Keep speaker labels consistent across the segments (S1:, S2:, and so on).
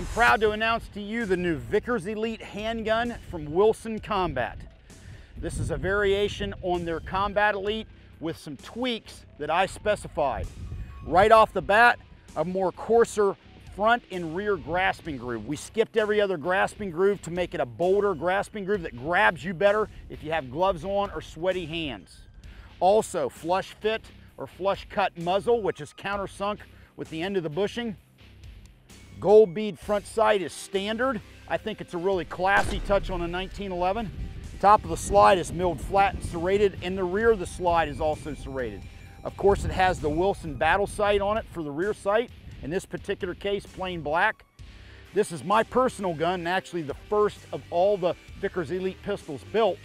S1: I'm proud to announce to you the new Vickers Elite handgun from Wilson Combat. This is a variation on their Combat Elite with some tweaks that I specified. Right off the bat, a more coarser front and rear grasping groove. We skipped every other grasping groove to make it a bolder grasping groove that grabs you better if you have gloves on or sweaty hands. Also, flush fit or flush cut muzzle, which is countersunk with the end of the bushing. Gold bead front sight is standard. I think it's a really classy touch on a 1911. Top of the slide is milled flat and serrated, and the rear of the slide is also serrated. Of course, it has the Wilson battle sight on it for the rear sight. In this particular case, plain black. This is my personal gun, and actually the first of all the Vickers Elite pistols built,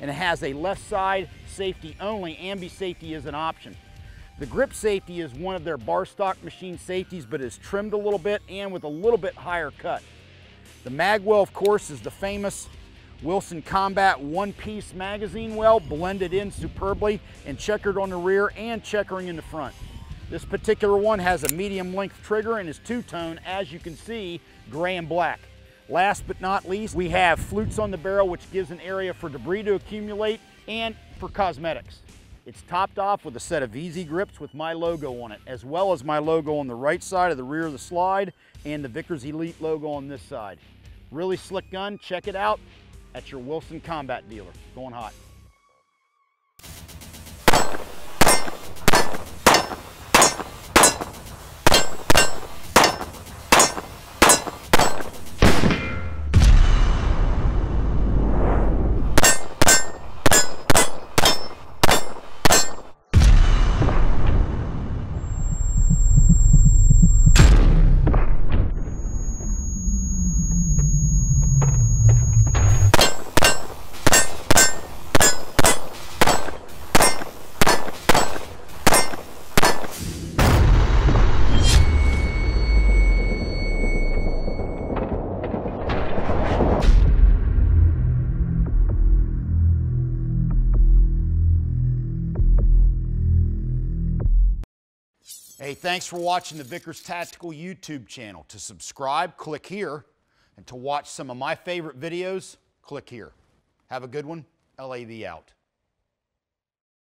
S1: and it has a left side safety only. Ambi safety is an option. The grip safety is one of their bar stock machine safeties, but is trimmed a little bit and with a little bit higher cut. The magwell, of course, is the famous Wilson Combat one-piece magazine well, blended in superbly and checkered on the rear and checkering in the front. This particular one has a medium length trigger and is two-tone, as you can see, gray and black. Last but not least, we have flutes on the barrel, which gives an area for debris to accumulate and for cosmetics. It's topped off with a set of VZ grips with my logo on it, as well as my logo on the right side of the rear of the slide and the Vickers Elite logo on this side. Really slick gun, check it out at your Wilson Combat dealer. Going hot. Hey, thanks for watching the Vickers Tactical YouTube channel. To subscribe, click here. And to watch some of my favorite videos, click here. Have a good one. LAV out.